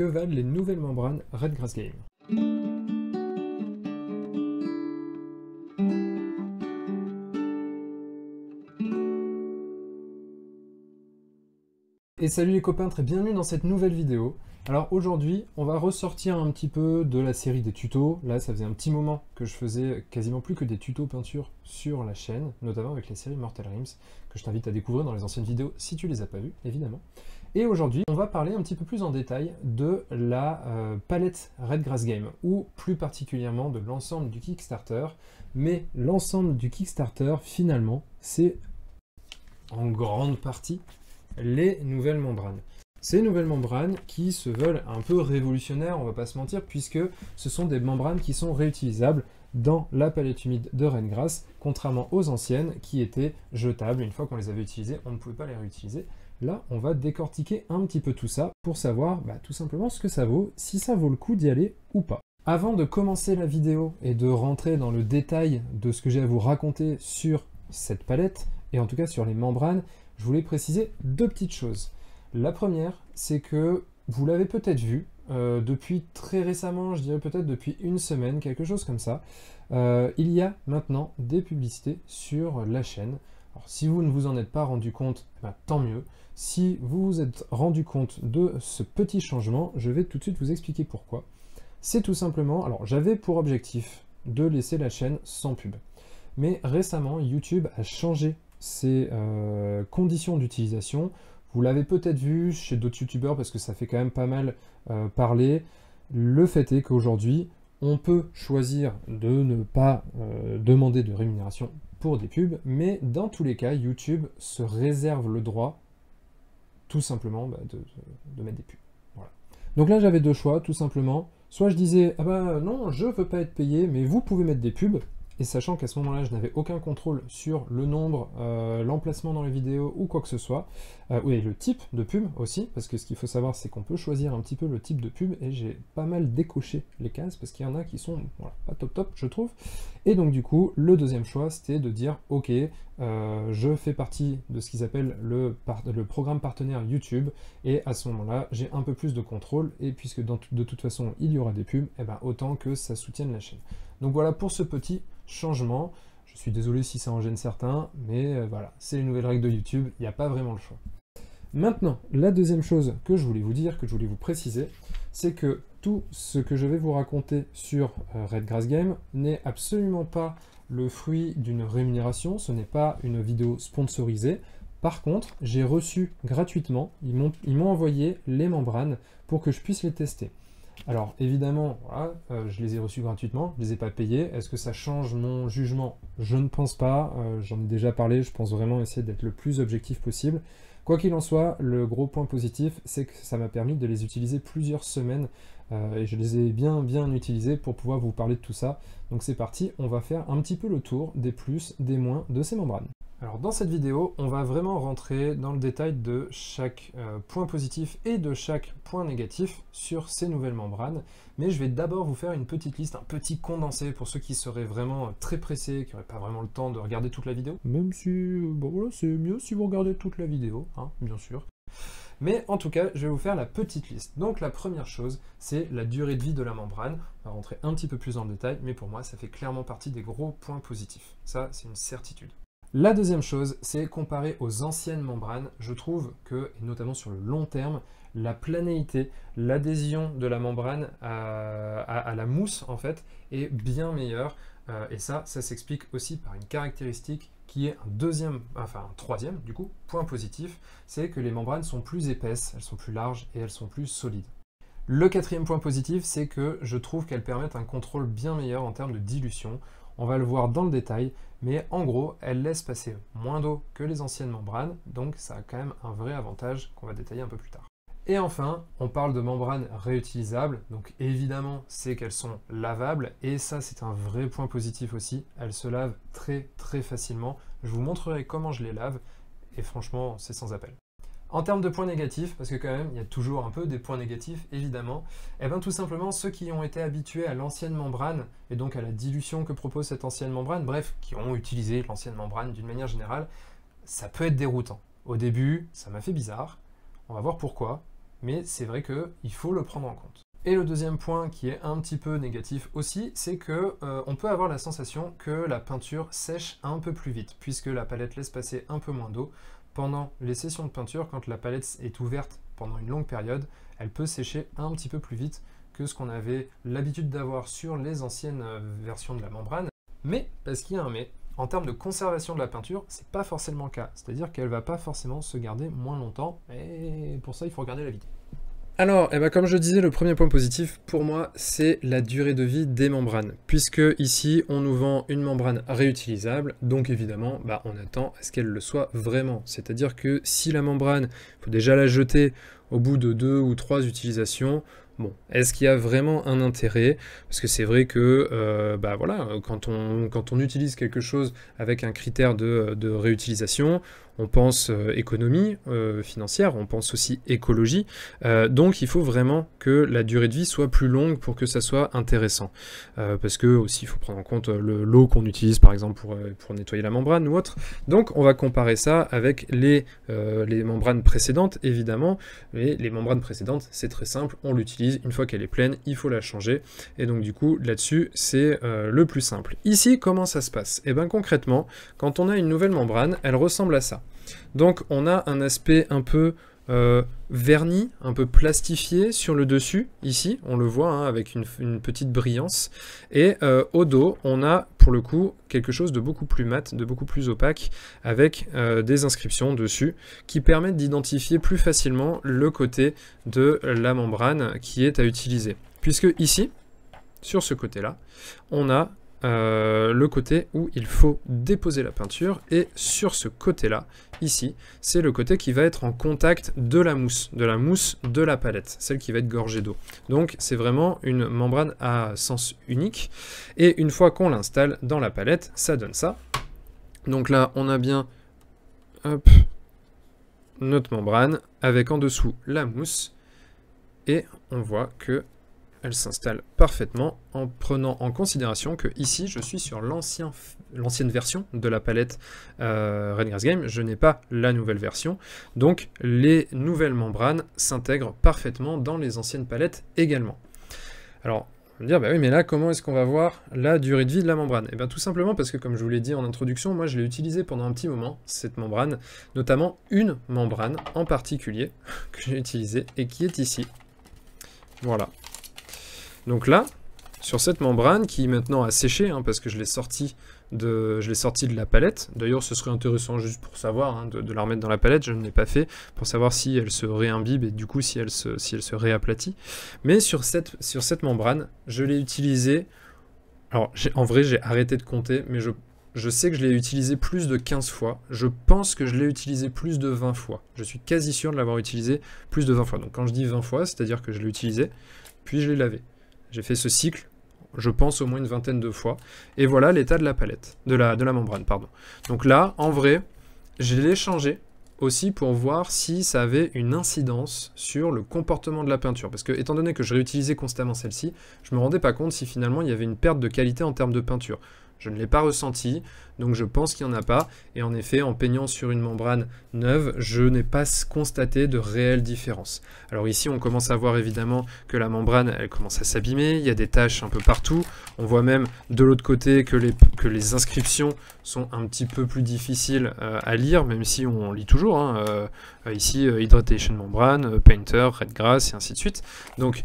que valent les nouvelles membranes Redgrass Game. Et salut les copains, très bienvenue dans cette nouvelle vidéo. Alors aujourd'hui, on va ressortir un petit peu de la série des tutos. Là, ça faisait un petit moment que je faisais quasiment plus que des tutos peinture sur la chaîne, notamment avec la série Mortal Rims, que je t'invite à découvrir dans les anciennes vidéos si tu les as pas vues, évidemment. Et aujourd'hui, on va parler un petit peu plus en détail de la euh, palette Redgrass Game, ou plus particulièrement de l'ensemble du Kickstarter. Mais l'ensemble du Kickstarter, finalement, c'est en grande partie les nouvelles membranes. Ces nouvelles membranes qui se veulent un peu révolutionnaires, on va pas se mentir, puisque ce sont des membranes qui sont réutilisables dans la palette humide de Rengrass, contrairement aux anciennes qui étaient jetables. Une fois qu'on les avait utilisées, on ne pouvait pas les réutiliser. Là, on va décortiquer un petit peu tout ça pour savoir bah, tout simplement ce que ça vaut, si ça vaut le coup d'y aller ou pas. Avant de commencer la vidéo et de rentrer dans le détail de ce que j'ai à vous raconter sur cette palette, et en tout cas sur les membranes, je voulais préciser deux petites choses. La première, c'est que vous l'avez peut-être vu euh, depuis très récemment, je dirais peut-être depuis une semaine, quelque chose comme ça. Euh, il y a maintenant des publicités sur la chaîne. Alors, si vous ne vous en êtes pas rendu compte, eh ben, tant mieux. Si vous vous êtes rendu compte de ce petit changement, je vais tout de suite vous expliquer pourquoi. C'est tout simplement, alors j'avais pour objectif de laisser la chaîne sans pub. Mais récemment, YouTube a changé ses euh, conditions d'utilisation. Vous l'avez peut-être vu chez d'autres youtubeurs parce que ça fait quand même pas mal euh, parler. Le fait est qu'aujourd'hui, on peut choisir de ne pas euh, demander de rémunération pour des pubs, mais dans tous les cas, YouTube se réserve le droit tout simplement bah, de, mettre des pubs. Donc là, j'avais deux choix, tout simplement. Soit je disais, ah bah non, je veux pas être payé, mais vous pouvez mettre des pubs, et sachant qu'à ce moment-là, je n'avais aucun contrôle sur le nombre, euh, l'emplacement dans les vidéos ou quoi que ce soit, euh, oui, le type de pub aussi, parce que ce qu'il faut savoir, c'est qu'on peut choisir un petit peu le type de pub, et j'ai pas mal décoché les cases, parce qu'il y en a qui sont pas top top, je trouve. Et donc du coup, le deuxième choix, c'était de dire, ok, euh, je fais partie de ce qu'ils appellent le, le, programme partenaire YouTube, et à ce moment-là, j'ai un peu plus de contrôle, et puisque de toute façon, il y aura des pubs, et eh ben autant que ça soutienne la chaîne. Donc voilà pour ce petit changement. Je suis désolé si ça en gêne certains, mais euh, voilà, c'est les nouvelles règles de YouTube, il n'y a pas vraiment le choix. Maintenant, la deuxième chose que je voulais vous dire, que je voulais vous préciser, c'est que tout ce que je vais vous raconter sur euh, Redgrass Game n'est absolument pas le fruit d'une rémunération, ce n'est pas une vidéo sponsorisée. Par contre, j'ai reçu gratuitement, ils m'ont envoyé les membranes pour que je puisse les tester. Alors évidemment, euh, je les ai reçus gratuitement, je ne les ai pas payés. Est-ce que ça change mon jugement? Je ne pense pas. Euh, j'en ai déjà parlé, je pense vraiment essayer d'être le plus objectif possible. Quoi qu'il en soit, le gros point positif, c'est que ça m'a permis de les utiliser plusieurs semaines euh, et je les ai bien bien utilisés pour pouvoir vous parler de tout ça. Donc c'est parti, on va faire un petit peu le tour des plus, des moins de ces membranes. Alors dans cette vidéo, on va vraiment rentrer dans le détail de chaque euh, point positif et de chaque point négatif sur ces nouvelles membranes, mais je vais d'abord vous faire une petite liste, un petit condensé pour ceux qui seraient vraiment euh, très pressés, qui n'auraient pas vraiment le temps de regarder toute la vidéo. Même si, bon voilà, c'est mieux si vous regardez toute la vidéo, hein, bien sûr. Mais en tout cas, je vais vous faire la petite liste. Donc la première chose, c'est la durée de vie de la membrane. On va rentrer un petit peu plus dans le détail, mais pour moi, ça fait clairement partie des gros points positifs. Ça, c'est une certitude. La deuxième chose, c'est comparé aux anciennes membranes, je trouve que, notamment sur le long terme, la planéité, l'adhésion de la membrane à, la mousse, en fait, est bien meilleure. Euh, et ça, ça s'explique aussi par une caractéristique qui est un deuxième, enfin un troisième, du coup, point positif, c'est que les membranes sont plus épaisses, elles sont plus larges et elles sont plus solides. Le quatrième point positif, c'est que je trouve qu'elles permettent un contrôle bien meilleur en termes de dilution. On va le voir dans le détail, mais en gros, elle laisse passer moins d'eau que les anciennes membranes, donc ça a quand même un vrai avantage qu'on va détailler un peu plus tard. Et enfin, on parle de membranes réutilisables, donc évidemment, c'est qu'elles sont lavables, et ça c'est un vrai point positif aussi, elles se lavent très très facilement. Je vous montrerai comment je les lave, et franchement, c'est sans appel. En termes de points négatifs, parce que quand même, il y a toujours un peu des points négatifs, évidemment, et eh bien tout simplement, ceux qui ont été habitués à l'ancienne membrane, et donc à la dilution que propose cette ancienne membrane, bref, qui ont utilisé l'ancienne membrane d'une manière générale, ça peut être déroutant. Au début, ça m'a fait bizarre, on va voir pourquoi, mais c'est vrai qu'il faut le prendre en compte. Et le deuxième point qui est un petit peu négatif aussi, c'est que euh, on peut avoir la sensation que la peinture sèche un peu plus vite, puisque la palette laisse passer un peu moins d'eau. Pendant les sessions de peinture, quand la palette est ouverte pendant une longue période, elle peut sécher un petit peu plus vite que ce qu'on avait l'habitude d'avoir sur les anciennes euh, versions de la membrane. Mais, parce qu'il y a un mais, en termes de conservation de la peinture, c'est pas forcément le cas. C'est-à-dire qu'elle va pas forcément se garder moins longtemps, et pour ça il faut regarder la vidéo. Alors, eh ben, comme je disais, le premier point positif pour moi, c'est la durée de vie des membranes. Puisque ici, on nous vend une membrane réutilisable, donc évidemment, bah, on attend à ce qu'elle le soit vraiment. C'est-à-dire que si la membrane, il faut déjà la jeter au bout de deux ou trois utilisations, Bon, est-ce qu'il y a vraiment un intérêt? Parce que c'est vrai que euh, bah voilà, quand, on, utilise quelque chose avec un critère de, réutilisation, on pense euh, économie euh, financière, on pense aussi écologie. Donc il faut vraiment que la durée de vie soit plus longue pour que ça soit intéressant. parce que aussi il faut prendre en compte l'eau qu'on utilise par exemple pour, nettoyer la membrane ou autre. Donc on va comparer ça avec les membranes précédentes évidemment. Mais les membranes précédentes c'est très simple, on l'utilise, une fois qu'elle est pleine, il faut la changer. Et donc du coup là-dessus c'est le plus simple. Ici comment ça se passe? Et eh bien concrètement, quand on a une nouvelle membrane, elle ressemble à ça. Donc on a un aspect un peu euh, verni, un peu plastifié sur le dessus, ici, on le voit hein, avec une, petite brillance. Et euh, au dos, on a pour le coup quelque chose de beaucoup plus mat, de beaucoup plus opaque, avec euh, des inscriptions dessus, qui permettent d'identifier plus facilement le côté de la membrane qui est à utiliser. Puisque ici, sur ce côté-là, on a euh, le côté où il faut déposer la peinture et sur ce côté-là, ici, c'est le côté qui va être en contact de la mousse, de la mousse de la palette, celle qui va être gorgée d'eau. Donc c'est vraiment une membrane à sens unique et une fois qu'on l'installe dans la palette, ça donne ça. Donc là, on a bien notre membrane avec en dessous la mousse et on voit que elle s'installe parfaitement en prenant en considération que ici je suis sur l'ancienne version de la palette euh, Game, je n'ai pas la nouvelle version, donc les nouvelles membranes s'intègrent parfaitement dans les anciennes palettes également. Alors, me dire, bah oui, mais là, comment est-ce qu'on va voir la durée de vie de la membrane? Et eh bien tout simplement parce que, comme je vous l'ai dit en introduction, moi je l'ai utilisée pendant un petit moment, cette membrane, notamment une membrane en particulier que j'ai utilisée et qui est ici. Voilà, donc là, sur cette membrane qui maintenant a séché, hein, parce que je l'ai sorti de, je sorti de la palette. D'ailleurs, ce serait intéressant juste pour savoir, hein, de, la remettre dans la palette, je ne l'ai pas fait, pour savoir si elle se réimbibe et du coup si elle se, si elle se réaplatit. Mais sur cette, sur cette membrane, je l'ai utilisée, alors en vrai j'ai arrêté de compter, mais je, je sais que je l'ai utilisé plus de 15 fois. Je pense que je l'ai utilisé plus de 20 fois. Je suis quasi sûr de l'avoir utilisé plus de 20 fois. Donc quand je dis 20 fois, c'est-à-dire que je l'ai utilisé, puis je l'ai lavé. J'ai fait ce cycle, je pense, au moins une vingtaine de fois. Et voilà l'état de la palette, de la, membrane, pardon. Donc là, en vrai, je l'ai changé aussi pour voir si ça avait une incidence sur le comportement de la peinture. Parce que, étant donné que je réutilisais constamment celle-ci, je me rendais pas compte si finalement il y avait une perte de qualité en termes de peinture. Je ne l'ai pas ressenti, donc je pense qu'il n'y en a pas. Et en effet, en peignant sur une membrane neuve, je n'ai pas constaté de réelle différence. Alors ici, on commence à voir évidemment que la membrane, elle commence à s'abîmer, il y a des taches un peu partout. On voit même de l'autre côté que les, inscriptions sont un petit peu plus difficiles euh, à lire, même si on lit toujours. Hein. Euh, ici, euh, Hydratation Membrane, Painter, Red Grass, et ainsi de suite. Donc,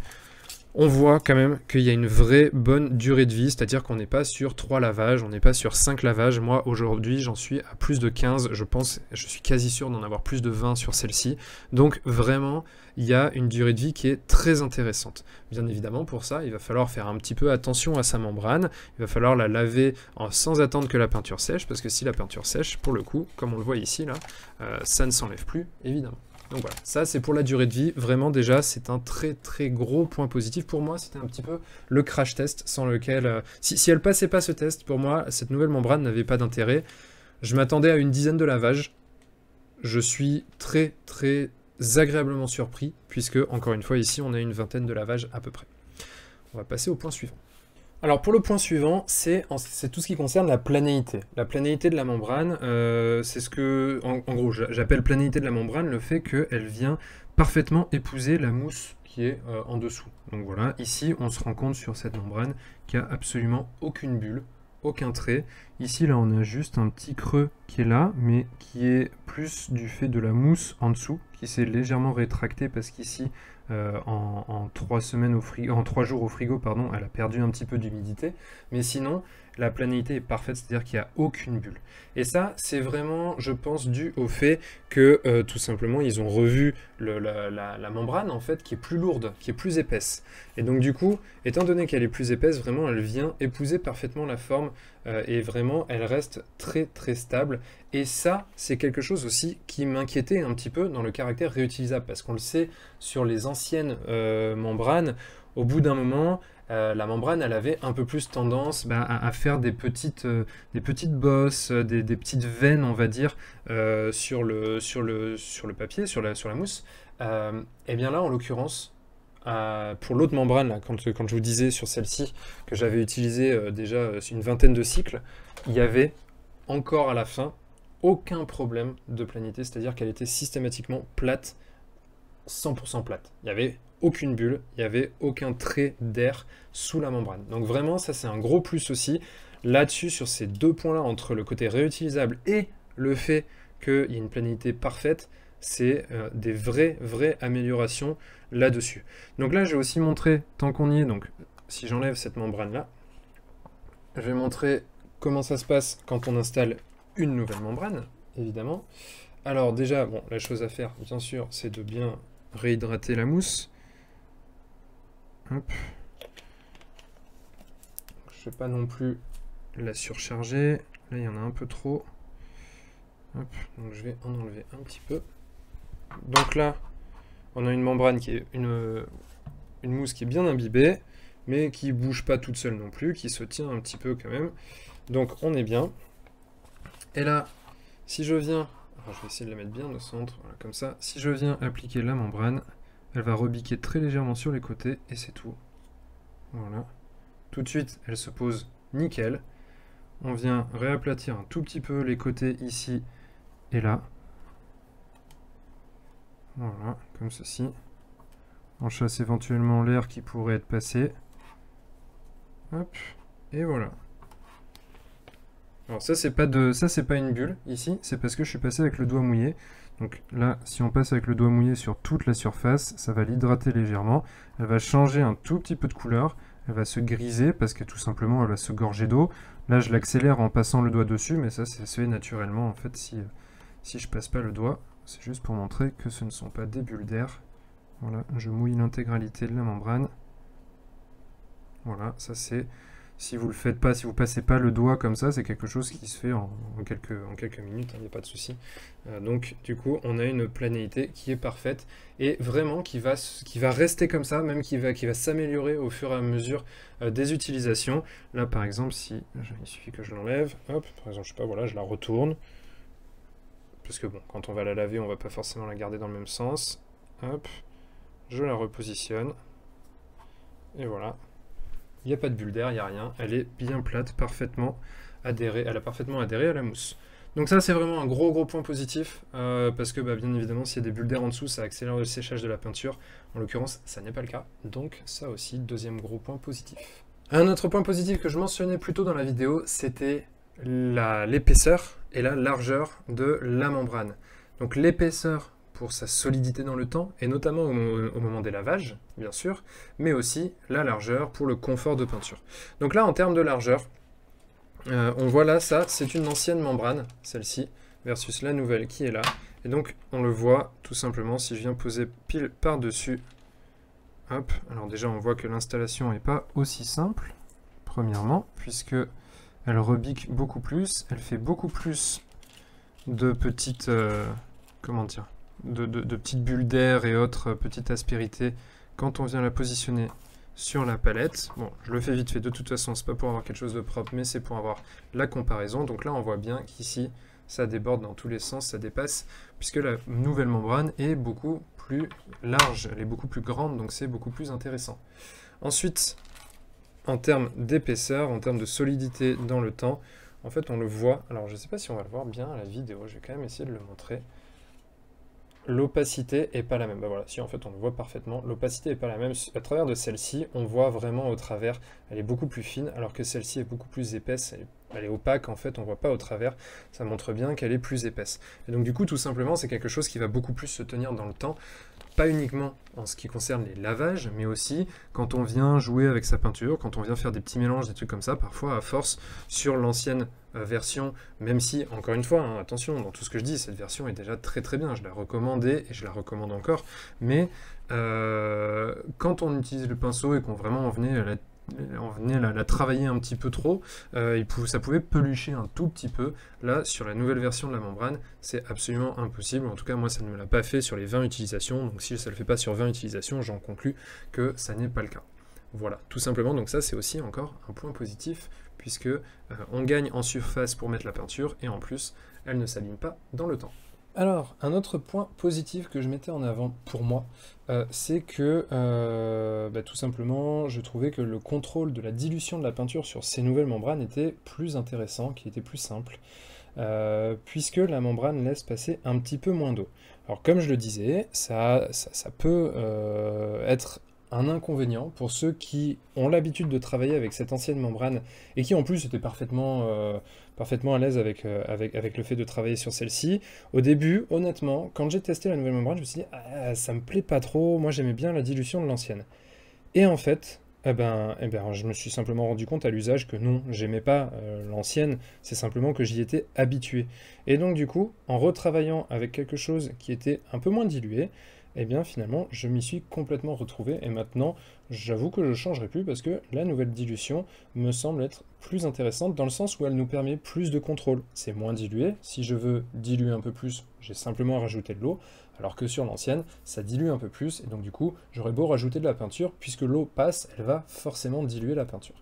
on voit quand même qu'il y a une vraie bonne durée de vie, c'est-à-dire qu'on n'est pas sur 3 lavages, on n'est pas sur 5 lavages. Moi, aujourd'hui, j'en suis à plus de 15, je pense, je suis quasi sûr d'en avoir plus de 20 sur celle-ci. Donc, vraiment, il y a une durée de vie qui est très intéressante. Bien évidemment, pour ça, il va falloir faire un petit peu attention à sa membrane, il va falloir la laver sans attendre que la peinture sèche, parce que si la peinture sèche, pour le coup, comme on le voit ici, là, euh, ça ne s'enlève plus, évidemment. Donc voilà, ça c'est pour la durée de vie. Vraiment déjà, c'est un très très gros point positif. Pour moi, c'était un petit peu le crash test sans lequel... Euh, si, si elle passait pas ce test, pour moi, cette nouvelle membrane n'avait pas d'intérêt. Je m'attendais à une dizaine de lavages. Je suis très très agréablement surpris, puisque encore une fois ici, on a une vingtaine de lavages à peu près. On va passer au point suivant. Alors pour le point suivant, c'est tout ce qui concerne la planéité. La planéité de la membrane, euh, c'est ce que, en, gros, j'appelle planéité de la membrane le fait qu'elle vient parfaitement épouser la mousse qui est euh, en dessous. Donc voilà, ici on se rend compte sur cette membrane qu'il n'y a absolument aucune bulle, aucun trait. Ici là on a juste un petit creux qui est là, mais qui est plus du fait de la mousse en dessous, qui s'est légèrement rétracté parce qu'ici euh, en, trois jours au frigo, pardon, elle a perdu un petit peu d'humidité. Mais sinon, la planéité est parfaite, c'est-à-dire qu'il n'y a aucune bulle. Et ça, c'est vraiment, je pense, dû au fait que, euh, tout simplement, ils ont revu la, membrane, en fait, qui est plus lourde, qui est plus épaisse. Et donc, du coup, étant donné qu'elle est plus épaisse, vraiment, elle vient épouser parfaitement la forme, euh, et vraiment, elle reste très, très stable. Et ça, c'est quelque chose aussi qui m'inquiétait un petit peu dans le caractère réutilisable, parce qu'on le sait, sur les anciennes euh, membranes, au bout d'un moment, euh, la membrane, elle avait un peu plus tendance bah, à, faire des petites, des petites bosses, des, petites veines, on va dire, sur, le, sur, le, sur le papier, sur la, sur la mousse. et bien là, en l'occurrence, pour l'autre membrane, quand, je vous disais sur celle-ci que j'avais utilisé déjà une vingtaine de cycles, il y avait encore à la fin aucun problème de planité, c'est-à-dire qu'elle était systématiquement plate, 100% plate. Il y avait aucune bulle, il n'y avait aucun trait d'air sous la membrane. Donc vraiment, ça c'est un gros plus aussi. Là-dessus, sur ces deux points-là, entre le côté réutilisable et le fait qu'il y ait une planité parfaite, c'est euh, des vraies, vraies améliorations là-dessus. Donc là, je vais aussi montrer, tant qu'on y est, donc si j'enlève cette membrane-là, je vais montrer comment ça se passe quand on installe une nouvelle membrane, évidemment. Alors déjà, la chose à faire, bien sûr, c'est de bien réhydrater la mousse. Je vais pas non plus la surcharger. Là, il y en a un peu trop. Donc je vais en enlever un petit peu. Donc là, on a une membrane qui est une, mousse qui est bien imbibée, mais qui bouge pas toute seule non plus, qui se tient un petit peu quand même. Donc on est bien. Et là, si je viens, je vais essayer de la mettre bien au centre, comme ça. Si je viens appliquer la membrane, elle va rebiquer très légèrement sur les côtés et c'est tout. Voilà. Tout de suite, elle se pose nickel. On vient réaplatir un tout petit peu les côtés ici et là. Voilà, comme ceci. On chasse éventuellement l'air qui pourrait être passé. Hop, et voilà. Alors ça c'est pas de ça c'est pas une bulle ici, c'est parce que je suis passé avec le doigt mouillé. Donc là, si on passe avec le doigt mouillé sur toute la surface, ça va l'hydrater légèrement. Elle va changer un tout petit peu de couleur. Elle va se griser parce que tout simplement elle va se gorger d'eau. Là, je l'accélère en passant le doigt dessus, mais ça, ça se fait naturellement en fait si, si je passe pas le doigt. C'est juste pour montrer que ce ne sont pas des bulles d'air. Voilà, je mouille l'intégralité de la membrane. Voilà, ça c'est si vous le faites pas, si vous passez pas le doigt comme ça, c'est quelque chose qui se fait en, quelques, minutes, il hein, n'y a pas de souci. Euh, donc du coup, on a une planéité qui est parfaite et vraiment qui va, qui va rester comme ça, même qui va, qui va s'améliorer au fur et à mesure euh, des utilisations. Là par exemple, si il suffit que je l'enlève, hop, par exemple, je sais pas, voilà, je la retourne. Parce que bon, quand on va la laver, on va pas forcément la garder dans le même sens. Hop, je la repositionne. Et voilà, il n'y a pas de bulle d'air, il n'y a rien. Elle est bien plate, parfaitement adhérée. Elle a parfaitement adhéré à la mousse. Donc ça, c'est vraiment un gros gros point positif, euh, parce que bah, bien évidemment, s'il y a des bulles d'air en dessous, ça accélère le séchage de la peinture. En l'occurrence, ça n'est pas le cas. Donc ça aussi, deuxième gros point positif. Un autre point positif que je mentionnais plus tôt dans la vidéo, c'était l'épaisseur et la largeur de la membrane. Donc l'épaisseur pour sa solidité dans le temps, et notamment au, moment des lavages, bien sûr, mais aussi la largeur pour le confort de peinture. Donc là, en termes de largeur, euh, on voit là, ça, c'est une ancienne membrane, celle-ci, versus la nouvelle qui est là. Et donc, on le voit tout simplement si je viens poser pile par-dessus. Hop, alors déjà, on voit que l'installation n'est pas aussi simple, premièrement, puisque elle rebique beaucoup plus, elle fait beaucoup plus de petites... Euh, de, petites bulles d'air et autres petites aspérités quand on vient la positionner sur la palette. Bon, je le fais vite fait, de toute façon, c'est pas pour avoir quelque chose de propre, mais c'est pour avoir la comparaison. Donc là, on voit bien qu'ici, ça déborde dans tous les sens, ça dépasse, puisque la nouvelle membrane est beaucoup plus large, elle est beaucoup plus grande, donc c'est beaucoup plus intéressant. Ensuite, en termes d'épaisseur, en termes de solidité dans le temps, en fait, on le voit, alors je ne sais pas si on va le voir bien à la vidéo, je vais quand même essayer de le montrer. l'opacité est pas la même. Bah voilà, si en fait on le voit parfaitement, l'opacité est pas la même. À travers de celle-ci, on voit vraiment au travers, elle est beaucoup plus fine, alors que celle-ci est beaucoup plus épaisse, elle est, opaque en fait, on voit pas au travers, ça montre bien qu'elle est plus épaisse. Et donc du coup, tout simplement, c'est quelque chose qui va beaucoup plus se tenir dans le temps, pas uniquement en ce qui concerne les lavages, mais aussi quand on vient jouer avec sa peinture, quand on vient faire des petits mélanges, des trucs comme ça, parfois à force sur l'ancienne euh, version, même si, encore une fois, hein, attention, dans tout ce que je dis, cette version est déjà très très bien, je la recommandais et je la recommande encore, mais euh, quand on utilise le pinceau et qu'on vraiment en venait à la on venait la, travailler un petit peu trop, euh, ça pouvait pelucher un tout petit peu. Là, sur la nouvelle version de la membrane, c'est absolument impossible. En tout cas, moi, ça ne me l'a pas fait sur les 20 utilisations. Donc, si ça ne le fait pas sur 20 utilisations, j'en conclus que ça n'est pas le cas. Voilà, tout simplement. Donc ça, c'est aussi encore un point positif, puisque euh, on gagne en surface pour mettre la peinture, et en plus, elle ne s'abîme pas dans le temps. Alors, un autre point positif que je mettais en avant pour moi, euh, c'est que euh, bah, tout simplement, je trouvais que le contrôle de la dilution de la peinture sur ces nouvelles membranes était plus intéressant, qui était plus simple, euh, puisque la membrane laisse passer un petit peu moins d'eau. Alors comme je le disais, ça, ça peut être un inconvénient pour ceux qui ont l'habitude de travailler avec cette ancienne membrane et qui en plus étaient parfaitement, euh, parfaitement à l'aise avec, euh, avec, avec, le fait de travailler sur celle-ci. Au début, honnêtement, quand j'ai testé la nouvelle membrane, je me suis dit ah, ça me plaît pas trop, moi j'aimais bien la dilution de l'ancienne. Et en fait, eh ben, eh ben, je me suis simplement rendu compte à l'usage que non, j'aimais pas euh, l'ancienne, c'est simplement que j'y étais habitué. Et donc du coup, en retravaillant avec quelque chose qui était un peu moins dilué, eh bien finalement je m'y suis complètement retrouvé et maintenant j'avoue que je ne changerai plus parce que la nouvelle dilution me semble être plus intéressante dans le sens où elle nous permet plus de contrôle. C'est moins dilué, si je veux diluer un peu plus, j'ai simplement à rajouter de l'eau, alors que sur l'ancienne, ça dilue un peu plus et donc du coup j'aurais beau rajouter de la peinture, puisque l'eau passe, elle va forcément diluer la peinture.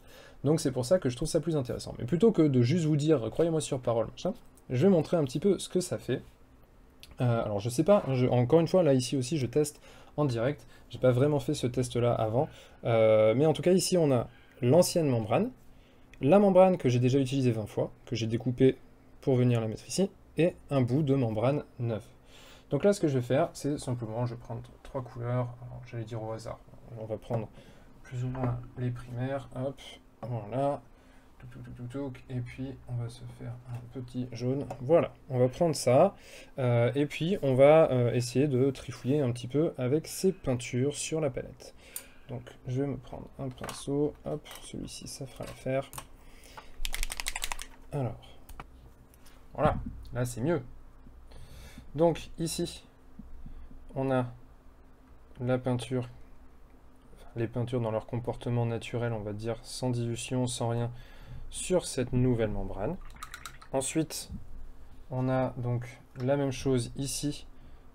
Donc c'est pour ça que je trouve ça plus intéressant. Mais plutôt que de juste vous dire, croyez-moi sur parole, je vais montrer un petit peu ce que ça fait euh, alors je sais pas, encore une fois, là ici aussi je teste en direct, j'ai pas vraiment fait ce test là avant, euh, mais en tout cas ici on a l'ancienne membrane, la membrane que j'ai déjà utilisée 20 fois, que j'ai découpée pour venir la mettre ici, et un bout de membrane neuve. Donc là ce que je vais faire, c'est simplement, je vais prendre trois couleurs, j'allais dire au hasard, on va prendre plus ou moins les primaires, hop, voilà, et puis on va se faire un petit jaune. Voilà, on va prendre ça. Euh, et puis on va euh, essayer de trifouiller un petit peu avec ces peintures sur la palette. Donc je vais me prendre un pinceau. Hop, celui-ci ça fera l'affaire. Alors, voilà, là c'est mieux. Donc ici, on a la peinture, les peintures dans leur comportement naturel, on va dire, sans dilution, sans rien, sur cette nouvelle membrane. Ensuite, on a donc la même chose ici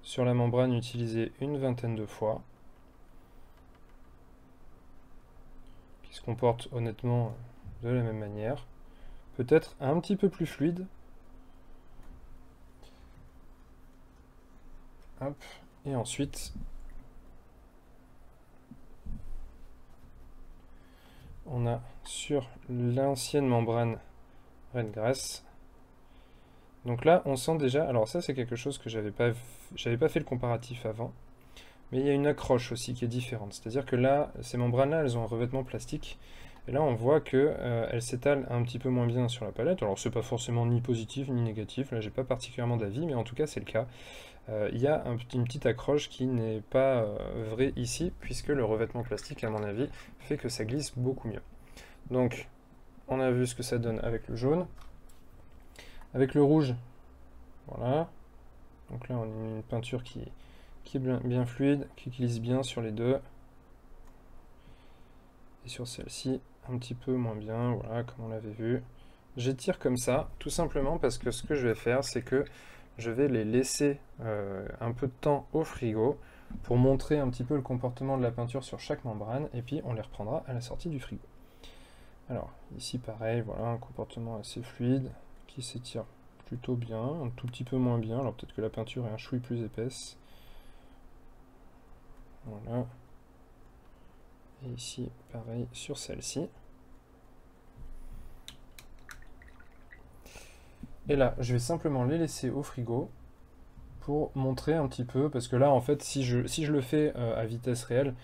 sur la membrane utilisée une vingtaine de fois. Qui se comporte honnêtement de la même manière. Peut-être un petit peu plus fluide. Et ensuite, on a sur l'ancienne membrane Redgrass. Donc là, on sent déjà, alors ça c'est quelque chose que j'avais pas, pas fait le comparatif avant, mais il y a une accroche aussi qui est différente. C'est-à-dire que là, ces membranes-là, elles ont un revêtement plastique, et là on voit qu'elles euh, s'étalent un petit peu moins bien sur la palette. Alors c'est pas forcément ni positif ni négatif, là j'ai pas particulièrement d'avis, mais en tout cas c'est le cas. Euh, il y a une petite accroche qui n'est pas euh, vraie ici, puisque le revêtement plastique, à mon avis, fait que ça glisse beaucoup mieux. Donc, on a vu ce que ça donne avec le jaune. Avec le rouge, voilà. Donc là, on a une peinture qui, qui est bien, fluide, qui glisse bien sur les deux. Et sur celle-ci, un petit peu moins bien, voilà, comme on l'avait vu. J'étire comme ça, tout simplement parce que ce que je vais faire, c'est que je vais les laisser euh, un peu de temps au frigo pour montrer un petit peu le comportement de la peinture sur chaque membrane et puis on les reprendra à la sortie du frigo. Alors ici pareil, voilà un comportement assez fluide qui s'étire plutôt bien, un tout petit peu moins bien, alors peut-être que la peinture est un chouï plus épaisse. Voilà. Et ici pareil sur celle-ci. Et là, je vais simplement les laisser au frigo pour montrer un petit peu, parce que là, en fait, si je, le fais à vitesse réelle,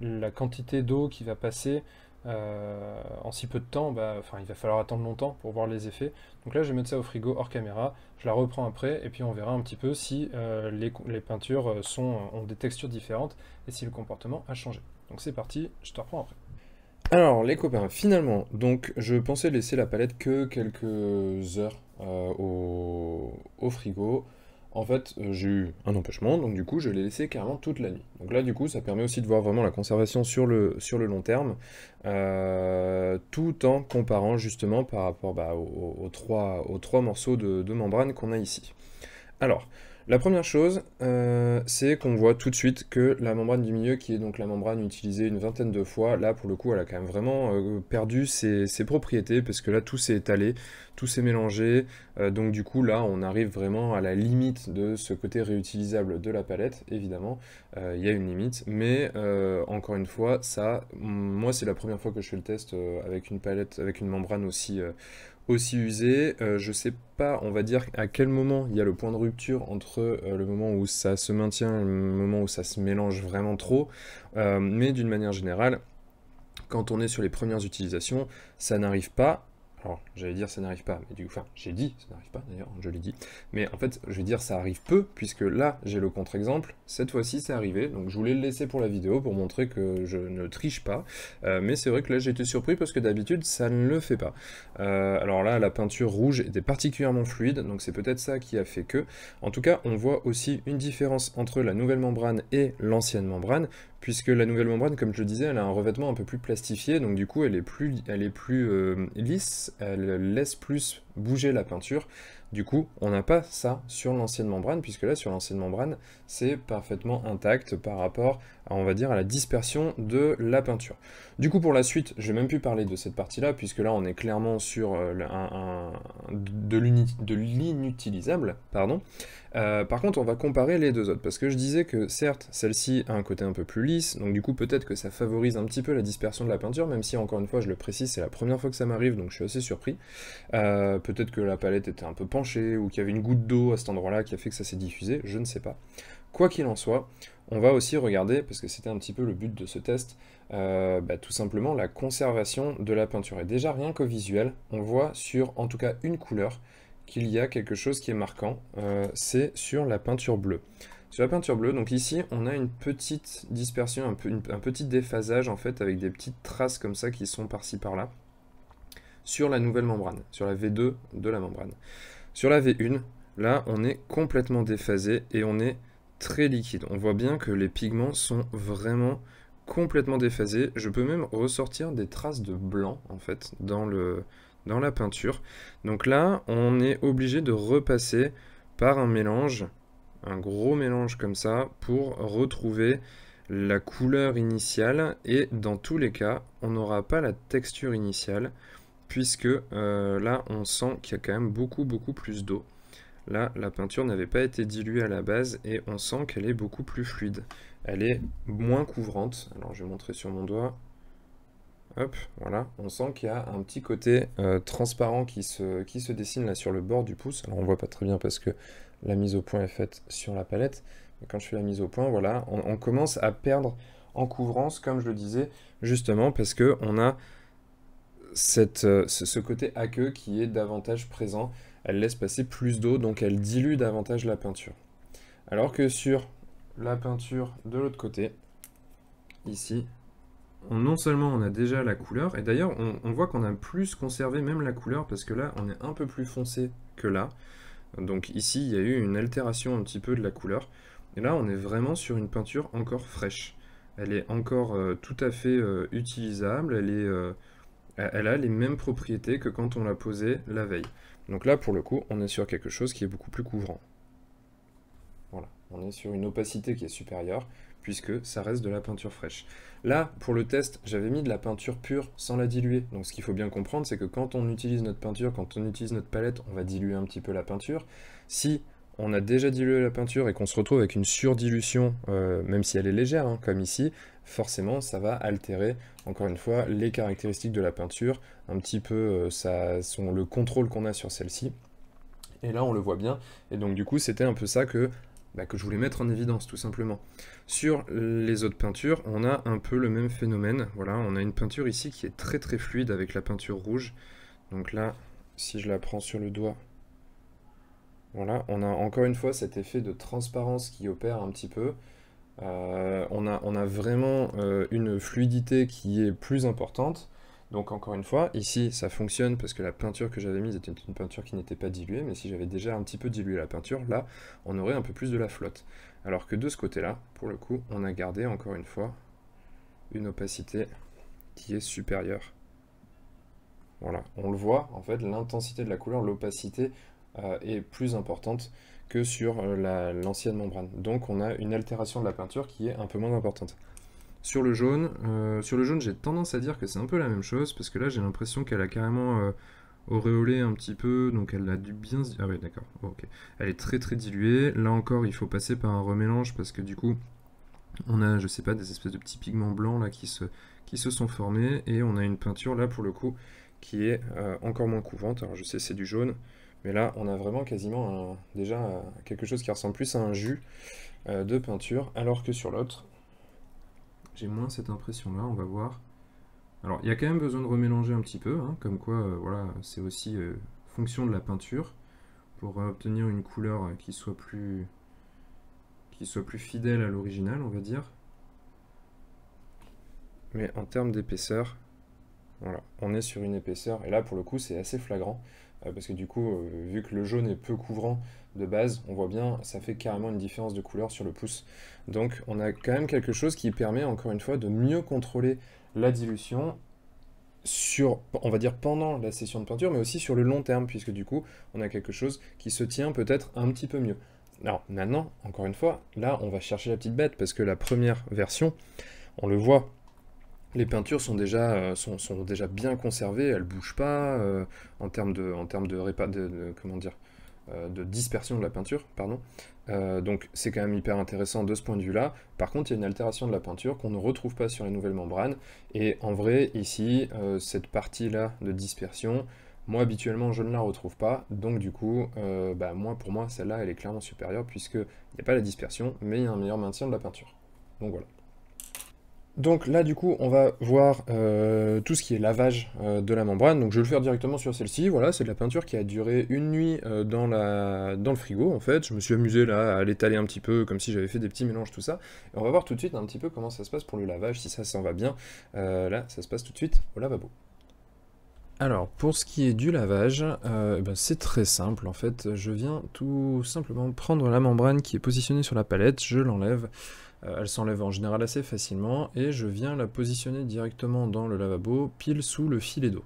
la quantité d'eau qui va passer euh, en si peu de temps, bah, il va falloir attendre longtemps pour voir les effets. Donc là, je vais mettre ça au frigo hors caméra, je la reprends après, et puis on verra un petit peu si euh, les, les, peintures euh, sont, ont des textures différentes et si le comportement a changé. Donc c'est parti, je te reprends après. Alors les copains, finalement, donc je pensais laisser la palette que quelques heures au, au frigo. En fait, euh, j'ai eu un empêchement, donc du coup, je l'ai laissé carrément toute la nuit. Donc là, du coup, ça permet aussi de voir vraiment la conservation sur le, long terme, euh, tout en comparant justement par rapport bah, aux, trois, aux, trois, morceaux de, de membrane qu'on a ici. Alors, la première chose, euh, c'est qu'on voit tout de suite que la membrane du milieu, qui est donc la membrane utilisée une vingtaine de fois, là pour le coup elle a quand même vraiment euh, perdu ses, propriétés, parce que là tout s'est étalé, tout s'est mélangé, euh, donc du coup là on arrive vraiment à la limite de ce côté réutilisable de la palette, évidemment, il y a une limite, mais encore une fois, ça, moi c'est la première fois que je fais le test avec une palette, avec une membrane aussi aussi usé. Euh, je sais pas, on va dire à quel moment il y a le point de rupture entre euh, le moment où ça se maintient et le moment où ça se mélange vraiment trop. Euh, mais d'une manière générale, quand on est sur les premières utilisations, ça n'arrive pas alors, j'allais dire ça n'arrive pas, mais du coup, enfin, j'ai dit ça n'arrive pas d'ailleurs, je l'ai dit. Mais en fait, je vais dire ça arrive peu, puisque là, j'ai le contre-exemple. Cette fois-ci, c'est arrivé, donc je voulais le laisser pour la vidéo pour montrer que je ne triche pas. Euh, mais c'est vrai que là, j'ai été surpris parce que d'habitude, ça ne le fait pas. Euh, alors là, la peinture rouge était particulièrement fluide, donc c'est peut-être ça qui a fait que. En tout cas, on voit aussi une différence entre la nouvelle membrane et l'ancienne membrane, puisque la nouvelle membrane, comme je le disais, elle a un revêtement un peu plus plastifié, donc du coup elle est plus, euh, lisse, elle laisse plus bouger la peinture. Du coup, on n'a pas ça sur l'ancienne membrane, puisque là, sur l'ancienne membrane, c'est parfaitement intact par rapport, à, on va dire, à la dispersion de la peinture. Du coup, pour la suite, je vais même plus parler de cette partie-là, puisque là, on est clairement sur euh, de l'inutilisable, pardon. Euh, par contre, on va comparer les deux autres, parce que je disais que certes, celle-ci a un côté un peu plus lisse, donc du coup, peut-être que ça favorise un petit peu la dispersion de la peinture, même si, encore une fois, je le précise, c'est la première fois que ça m'arrive, donc je suis assez surpris. Euh, peut-être que la palette était un peu penchée, ou qu'il y avait une goutte d'eau à cet endroit-là qui a fait que ça s'est diffusé, je ne sais pas. Quoi qu'il en soit, on va aussi regarder, parce que c'était un petit peu le but de ce test, euh, bah, tout simplement la conservation de la peinture. Et déjà, rien qu'au visuel, on voit sur en tout cas une couleur qu'il y a quelque chose qui est marquant, euh, c'est sur la peinture bleue. Sur la peinture bleue, donc ici, on a une petite dispersion, un, un petit déphasage en fait, avec des petites traces comme ça qui sont par-ci par-là, sur la nouvelle membrane, sur la V2 de la membrane. Sur la V1, là, on est complètement déphasé et on est très liquide. On voit bien que les pigments sont vraiment complètement déphasés. Je peux même ressortir des traces de blanc, en fait, dans le, dans la peinture. Donc là, on est obligé de repasser par un mélange, un gros mélange comme ça, pour retrouver la couleur initiale. Et dans tous les cas, on n'aura pas la texture initiale, puisque euh, là, on sent qu'il y a quand même beaucoup, beaucoup plus d'eau. Là, la peinture n'avait pas été diluée à la base et on sent qu'elle est beaucoup plus fluide. Elle est moins couvrante. Alors, je vais montrer sur mon doigt. Hop, voilà, on sent qu'il y a un petit côté euh, transparent qui se, dessine là sur le bord du pouce. Alors on voit pas très bien parce que la mise au point est faite sur la palette. Mais quand je fais la mise au point, voilà, on, commence à perdre en couvrance, comme je le disais, justement parce que on a cette, euh, ce côté aqueux qui est davantage présent. Elle laisse passer plus d'eau, donc elle dilue davantage la peinture. Alors que sur la peinture de l'autre côté, ici, non seulement on a déjà la couleur, et d'ailleurs on, voit qu'on a plus conservé même la couleur, parce que là on est un peu plus foncé que là. Donc ici il y a eu une altération un petit peu de la couleur. Et là on est vraiment sur une peinture encore fraîche. Elle est encore euh, tout à fait euh, utilisable, elle, est, elle a les mêmes propriétés que quand on l'a posée la veille. Donc là pour le coup on est sur quelque chose qui est beaucoup plus couvrant. Voilà, on est sur une opacité qui est supérieure, puisque ça reste de la peinture fraîche. Là, pour le test, j'avais mis de la peinture pure sans la diluer. Donc ce qu'il faut bien comprendre, c'est que quand on utilise notre peinture, quand on utilise notre palette, on va diluer un petit peu la peinture. Si on a déjà dilué la peinture et qu'on se retrouve avec une surdilution, euh, même si elle est légère, hein, comme ici, forcément ça va altérer, encore une fois, les caractéristiques de la peinture, un petit peu euh, ça, le contrôle qu'on a sur celle-ci. Et là on le voit bien, et donc du coup c'était un peu ça que bah, que je voulais mettre en évidence tout simplement. Sur les autres peintures, on a un peu le même phénomène. Voilà, on a une peinture ici qui est très très fluide avec la peinture rouge. Donc là, si je la prends sur le doigt, voilà, on a encore une fois cet effet de transparence qui opère un petit peu. Euh, on, a, vraiment euh, une fluidité qui est plus importante. Donc encore une fois, ici ça fonctionne parce que la peinture que j'avais mise était une peinture qui n'était pas diluée, mais si j'avais déjà un petit peu dilué la peinture, là on aurait un peu plus de la flotte. Alors que de ce côté-là, pour le coup, on a gardé encore une fois une opacité qui est supérieure. Voilà, on le voit, en fait, l'intensité de la couleur, l'opacité euh, est plus importante sur euh, l'ancienne membrane. Donc on a une altération de la peinture qui est un peu moins importante. Sur le jaune, euh, sur le jaune, j'ai tendance à dire que c'est un peu la même chose, parce que là, j'ai l'impression qu'elle a carrément euh, auréolé un petit peu, donc elle a dû bien... Ah oui, d'accord, ok. Elle est très très diluée. Là encore, il faut passer par un remélange, parce que du coup, on a, je sais pas, des espèces de petits pigments blancs là qui se, se sont formés, et on a une peinture là, pour le coup, qui est encore moins couvante. Alors je sais, c'est du jaune, mais là, on a vraiment quasiment déjà quelque chose qui ressemble plus à un jus de peinture, alors que sur l'autre, j'ai moins cette impression-là, on va voir. Alors, il y a quand même besoin de remélanger un petit peu, hein, comme quoi, euh, voilà, c'est aussi euh, fonction de la peinture, pour obtenir une couleur qui soit plus, qui soit plus fidèle à l'original, on va dire. Mais en termes d'épaisseur, voilà, on est sur une épaisseur, et là, pour le coup, c'est assez flagrant, euh, parce que du coup, vu que le jaune est peu couvrant, de base, on voit bien, ça fait carrément une différence de couleur sur le pouce. Donc on a quand même quelque chose qui permet, encore une fois, de mieux contrôler la dilution sur, on va dire, pendant la session de peinture, mais aussi sur le long terme, puisque du coup, on a quelque chose qui se tient peut-être un petit peu mieux. Alors maintenant, encore une fois, là, on va chercher la petite bête, parce que la première version, on le voit, les peintures sont déjà, euh, sont, déjà bien conservées, elles bougent pas, euh, en termes de, en de, comment dire, euh, de dispersion de la peinture, pardon. Donc c'est quand même hyper intéressant de ce point de vue-là. Par contre, il y a une altération de la peinture qu'on ne retrouve pas sur les nouvelles membranes. Et en vrai, ici, cette partie-là de dispersion, moi habituellement je ne la retrouve pas. Donc du coup, bah, moi pour moi, celle-là, elle est clairement supérieure puisqu'il n'y a pas la dispersion, mais il y a un meilleur maintien de la peinture. Donc voilà. Donc là du coup on va voir euh, tout ce qui est lavage euh, de la membrane, donc je vais le faire directement sur celle-ci, voilà c'est de la peinture qui a duré une nuit euh, dans, le frigo en fait, je me suis amusé là à l'étaler un petit peu comme si j'avais fait des petits mélanges tout ça, et on va voir tout de suite un petit peu comment ça se passe pour le lavage, si ça s'en va bien, là ça se passe tout de suite au lavabo. Alors, pour ce qui est du lavage, eh ben, c'est très simple en fait. Je viens tout simplement prendre la membrane qui est positionnée sur la palette, je l'enlève elle s'enlève en général assez facilement et je viens la positionner directement dans le lavabo pile sous le filet d'eau.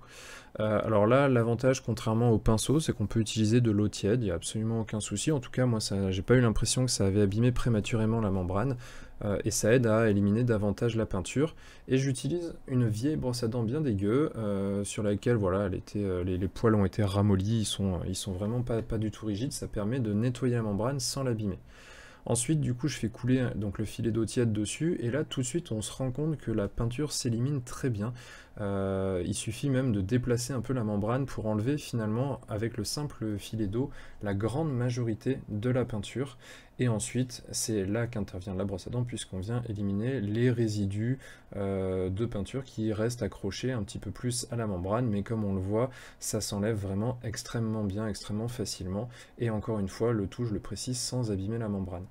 Euh, alors là, l'avantage, contrairement au pinceau, c'est qu'on peut utiliser de l'eau tiède, il n'y a absolument aucun souci. En tout cas, moi, j'ai pas eu l'impression que ça avait abîmé prématurément la membrane, euh, et ça aide à éliminer davantage la peinture. Et j'utilise une vieille brosse à dents bien dégueu, sur laquelle, voilà, les, poils ont été ramollis, ils sont, sont vraiment pas du tout rigides, ça permet de nettoyer la membrane sans l'abîmer. Ensuite, du coup, je fais couler donc le filet d'eau tiède dessus, et là, tout de suite, on se rend compte que la peinture s'élimine très bien. Euh, il suffit même de déplacer un peu la membrane pour enlever finalement, avec le simple filet d'eau, la grande majorité de la peinture. Et ensuite, c'est là qu'intervient la brosse à dents, puisqu'on vient éliminer les résidus euh, de peinture qui restent accrochés un petit peu plus à la membrane, mais comme on le voit, ça s'enlève vraiment extrêmement bien, extrêmement facilement. Et encore une fois, le tout, je le précise, sans abîmer la membrane.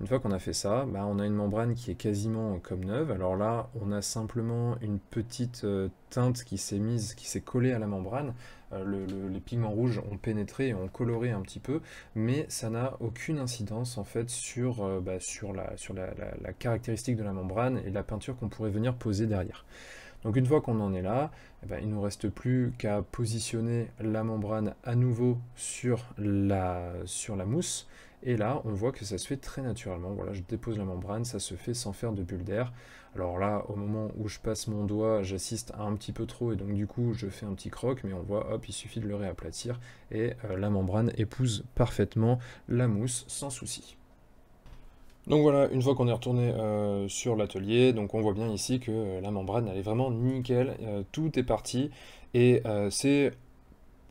Une fois qu'on a fait ça, bah, on a une membrane qui est quasiment comme neuve. Alors là, on a simplement une petite euh, teinte qui s'est mise, qui s'est collée à la membrane. Euh, les pigments rouges ont pénétré et ont coloré un petit peu, mais ça n'a aucune incidence en fait sur, euh, bah, la, sur la, caractéristique de la membrane et la peinture qu'on pourrait venir poser derrière. Donc une fois qu'on en est là, eh ben, il ne nous reste plus qu'à positionner la membrane à nouveau sur la, sur la mousse et là, on voit que ça se fait très naturellement. Voilà, je dépose la membrane, ça se fait sans faire de bulle d'air. Alors là, au moment où je passe mon doigt, j'assiste un petit peu trop et donc du coup, je fais un petit croc, mais on voit, hop, il suffit de le réaplatir et euh, la membrane épouse parfaitement la mousse sans souci. Donc voilà, une fois qu'on est retourné euh, sur l'atelier, donc on voit bien ici que euh, la membrane elle est vraiment nickel, tout est parti et c'est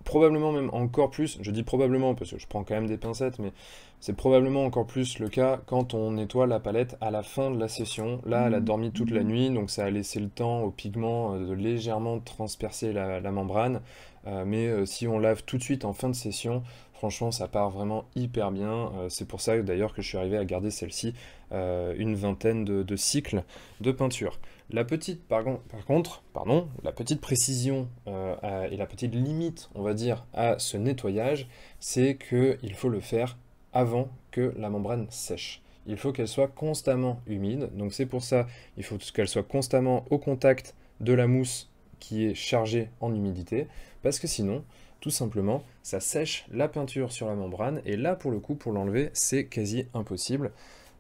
probablement même encore plus, je dis probablement parce que je prends quand même des pincettes, mais c'est probablement encore plus le cas quand on nettoie la palette à la fin de la session. Là, elle a dormi toute la nuit, donc ça a laissé le temps au pigment euh, de légèrement transpercer la, membrane. Euh, mais euh, si on lave tout de suite en fin de session, franchement, ça part vraiment hyper bien. c'est pour ça d'ailleurs que je suis arrivé à garder celle-ci une vingtaine de, cycles de peinture. La petite, par, contre, pardon, la petite précision et la petite limite, on va dire, à ce nettoyage, c'est qu'il faut le faire avant que la membrane sèche. Il faut qu'elle soit constamment humide, donc c'est pour ça il faut qu'elle soit constamment au contact de la mousse qui est chargée en humidité, parce que sinon, tout simplement, ça sèche la peinture sur la membrane, et là pour le coup, pour l'enlever, c'est quasi impossible.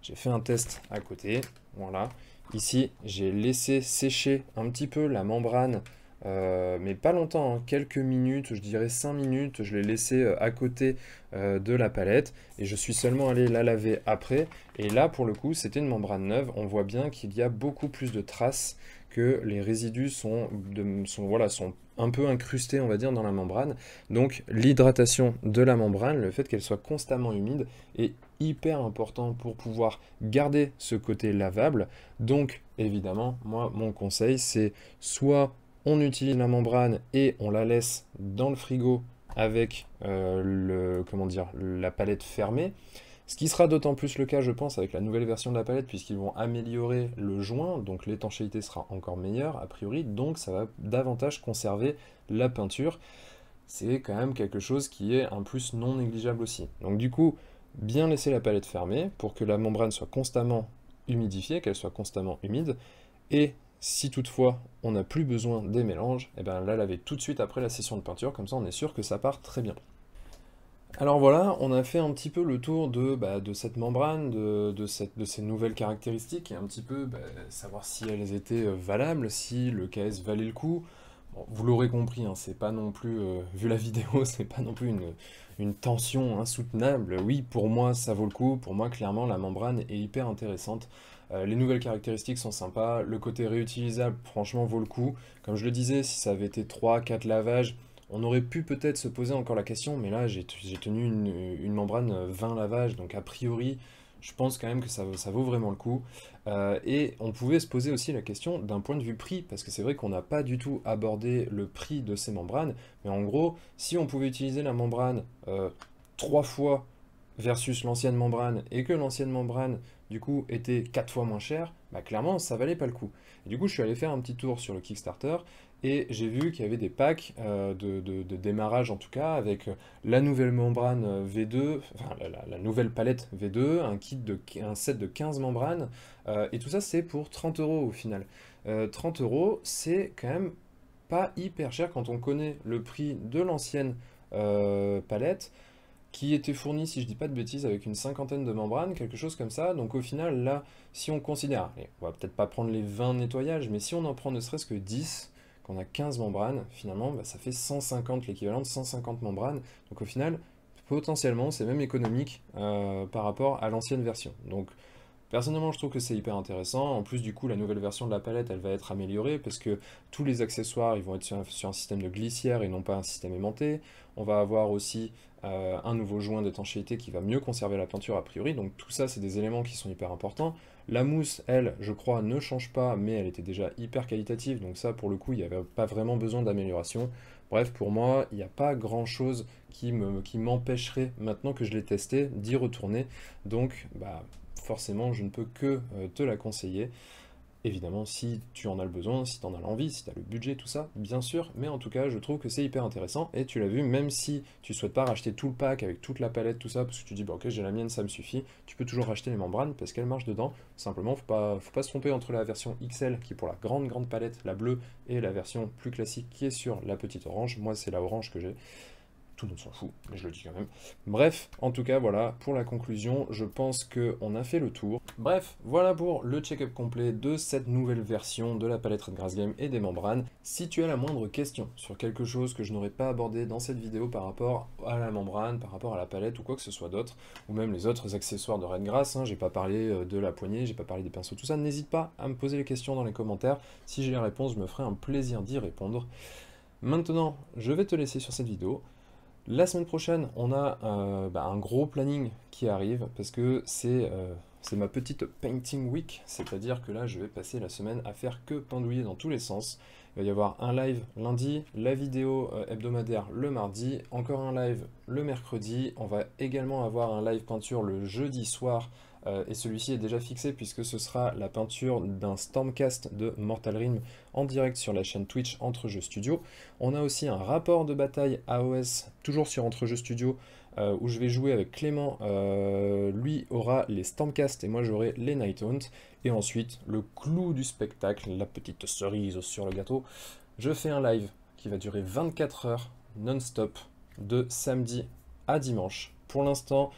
J'ai fait un test à côté, voilà. Ici, j'ai laissé sécher un petit peu la membrane euh, mais pas longtemps, hein. quelques minutes, je dirais 5 minutes, je l'ai laissé euh, à côté euh, de la palette et je suis seulement allé la laver après. Et là, pour le coup, c'était une membrane neuve. On voit bien qu'il y a beaucoup plus de traces, que les résidus sont, sont, voilà, sont un peu incrustés, on va dire, dans la membrane. Donc, l'hydratation de la membrane, le fait qu'elle soit constamment humide, est hyper important pour pouvoir garder ce côté lavable. Donc, évidemment, moi, mon conseil, c'est soit on utilise la membrane et on la laisse dans le frigo avec euh, le, comment dire, la palette fermée. Ce qui sera d'autant plus le cas, je pense, avec la nouvelle version de la palette, puisqu'ils vont améliorer le joint, donc l'étanchéité sera encore meilleure, a priori, donc ça va davantage conserver la peinture. C'est quand même quelque chose qui est un plus non négligeable aussi. Donc du coup, bien laisser la palette fermée pour que la membrane soit constamment humidifiée, qu'elle soit constamment humide, et si toutefois on n'a plus besoin des mélanges, et eh bien la laver tout de suite après la session de peinture, comme ça on est sûr que ça part très bien. Alors voilà, on a fait un petit peu le tour de, bah, cette membrane, de, de, ces nouvelles caractéristiques, et un petit peu bah, savoir si elles étaient valables, si le KS valait le coup. Vous l'aurez compris, hein, c'est pas non plus, euh, vu la vidéo, c'est pas non plus une, tension insoutenable. Oui, pour moi ça vaut le coup, pour moi clairement la membrane est hyper intéressante. Euh, les nouvelles caractéristiques sont sympas, le côté réutilisable franchement vaut le coup. Comme je le disais, si ça avait été 3-4 lavages, on aurait pu peut-être se poser encore la question, mais là j'ai tenu une, membrane 20 lavages, donc a priori je pense quand même que ça, vaut vraiment le coup. Euh, et on pouvait se poser aussi la question d'un point de vue prix, parce que c'est vrai qu'on n'a pas du tout abordé le prix de ces membranes, mais en gros, si on pouvait utiliser la membrane euh, trois fois versus l'ancienne membrane, et que l'ancienne membrane du coup était 4 fois moins cher, bah clairement ça valait pas le coup. du coup je suis allé faire un petit tour sur le Kickstarter et j'ai vu qu'il y avait des packs euh, de, démarrage en tout cas avec euh, la nouvelle membrane euh, V2, enfin la, nouvelle palette V2, un kit de un set de 15 membranes et tout ça c'est pour 30 euros au final. 30 euros c'est quand même pas hyper cher quand on connaît le prix de l'ancienne palette qui était fourni, si je dis pas de bêtises, avec une cinquantaine de membranes, quelque chose comme ça. Donc au final, là, si on considère, on va peut-être pas prendre les 20 nettoyages, mais si on en prend ne serait-ce que 10, qu'on a 15 membranes, finalement, bah, ça fait 150, l'équivalent de 150 membranes. Donc au final, potentiellement, c'est même économique euh, par rapport à l'ancienne version. Personnellement, je trouve que c'est hyper intéressant. En plus, du coup, la nouvelle version de la palette, elle va être améliorée parce que tous les accessoires, ils vont être sur un, système de glissière et non pas un système aimanté. On va avoir aussi euh, un nouveau joint d'étanchéité qui va mieux conserver la peinture a priori. Donc tout ça, c'est des éléments qui sont hyper importants. La mousse, elle, je crois, ne change pas, mais elle était déjà hyper qualitative. Donc ça, pour le coup, il n'y avait pas vraiment besoin d'amélioration. Bref, pour moi, il n'y a pas grand-chose qui m'empêcherait, maintenant que je l'ai testé, d'y retourner. Donc, bah, forcément, je ne peux que euh, te la conseiller. Évidemment, si tu en as le besoin, si tu en as l'envie, si tu as le budget, tout ça, bien sûr, mais en tout cas, je trouve que c'est hyper intéressant, et tu l'as vu, même si tu souhaites pas racheter tout le pack avec toute la palette, tout ça, parce que tu dis, bah, ok, j'ai la mienne, ça me suffit, tu peux toujours racheter les membranes, parce qu'elles marchent dedans, simplement, faut pas, faut pas se tromper entre la version XL, qui est pour la grande, grande palette, la bleue, et la version plus classique, qui est sur la petite orange, moi c'est la orange que j'ai, tout le monde s'en fout, mais je le dis quand même. Bref, en tout cas, voilà, pour la conclusion, je pense qu'on a fait le tour. Bref, voilà pour le check-up complet de cette nouvelle version de la palette Redgrass Game et des membranes. Si tu as la moindre question sur quelque chose que je n'aurais pas abordé dans cette vidéo par rapport à la membrane, par rapport à la palette ou quoi que ce soit d'autre, ou même les autres accessoires de Redgrass, hein, j'ai pas parlé euh, de la poignée, j'ai pas parlé des pinceaux, tout ça, n'hésite pas à me poser les questions dans les commentaires. Si j'ai les réponses, je me ferai un plaisir d'y répondre. Maintenant, je vais te laisser sur cette vidéo. La semaine prochaine, on a euh, bah, un gros planning qui arrive parce que euh, c'est ma petite painting week, c'est-à-dire que là je vais passer la semaine à faire que pendouiller dans tous les sens. Il va y avoir un live lundi, la vidéo euh, hebdomadaire le mardi, encore un live le mercredi. On va également avoir un live peinture le jeudi soir euh, et celui-ci est déjà fixé puisque ce sera la peinture d'un Stormcast de Mortal Rim en direct sur la chaîne Twitch Entre Jeux Studio. On a aussi un rapport de bataille AOS, toujours sur Entre Jeux Studio, euh, où je vais jouer avec Clément. Euh, lui aura les Stormcast et moi j'aurai les Night Et ensuite, le clou du spectacle, la petite cerise sur le gâteau, je fais un live qui va durer 24 heures non-stop de samedi à dimanche. Pour l'instant,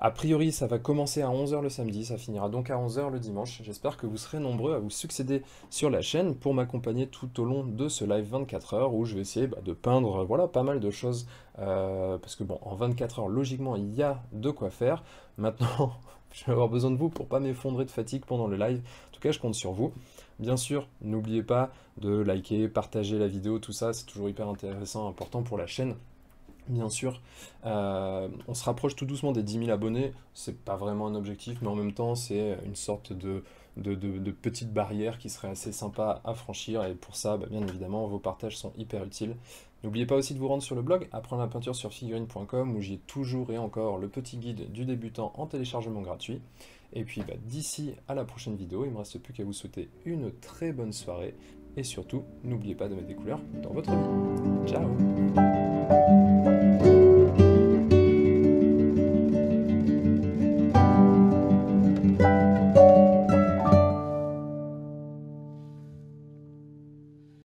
a priori, ça va commencer à 11h le samedi, ça finira donc à 11h le dimanche. J'espère que vous serez nombreux à vous succéder sur la chaîne pour m'accompagner tout au long de ce live 24 h où je vais essayer bah, de peindre voilà, pas mal de choses. Euh, parce que bon, en 24 h logiquement, il y a de quoi faire. Maintenant, je vais avoir besoin de vous pour pas m'effondrer de fatigue pendant le live. En tout cas, je compte sur vous. Bien sûr, n'oubliez pas de liker, partager la vidéo, tout ça, c'est toujours hyper intéressant, important pour la chaîne bien sûr. Euh, on se rapproche tout doucement des 10 000 abonnés, c'est pas vraiment un objectif, mais en même temps c'est une sorte de, petite barrière qui serait assez sympa à franchir, et pour ça, bah, bien évidemment, vos partages sont hyper utiles. N'oubliez pas aussi de vous rendre sur le blog apprendre la peinture sur figurine.com où j'ai toujours et encore le petit guide du débutant en téléchargement gratuit. Et puis bah, d'ici à la prochaine vidéo, il ne me reste plus qu'à vous souhaiter une très bonne soirée et surtout, n'oubliez pas de mettre des couleurs dans votre vie. Ciao